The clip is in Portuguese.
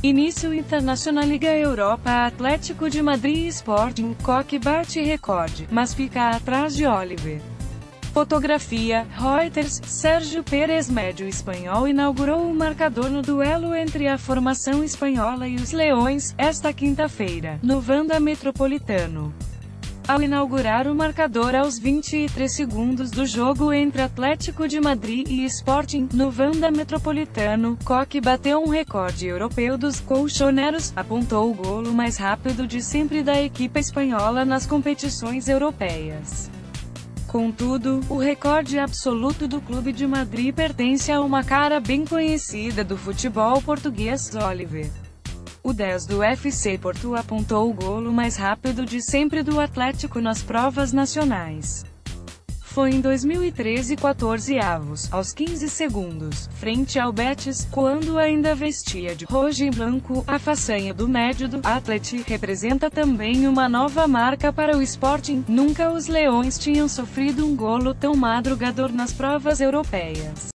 Início Internacional Liga Europa Atlético de Madrid Sporting Coque bate recorde, mas fica atrás de Oliver. Fotografia, Reuters, Sérgio Pérez médio espanhol inaugurou o marcador no duelo entre a formação espanhola e os Leões, esta quinta-feira, no Vanda Metropolitano. Ao inaugurar o marcador aos 23 segundos do jogo entre Atlético de Madrid e Sporting, no Vanda Metropolitano, Koch bateu um recorde europeu dos colchoneros, apontou o golo mais rápido de sempre da equipe espanhola nas competições europeias. Contudo, o recorde absoluto do Clube de Madrid pertence a uma cara bem conhecida do futebol português, Oliver. O 10 do FC Porto apontou o golo mais rápido de sempre do Atlético nas provas nacionais. Foi em 2013 14 avos, aos 15 segundos, frente ao Betis, quando ainda vestia de rojo e branco, a façanha do médio do Atleti representa também uma nova marca para o Sporting, nunca os Leões tinham sofrido um golo tão madrugador nas provas europeias.